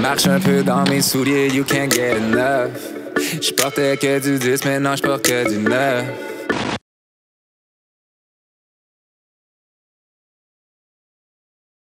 Marche un peu dans mes souliers, you can't get enough. J'portais que du 10, maintenant j'porte que du 9.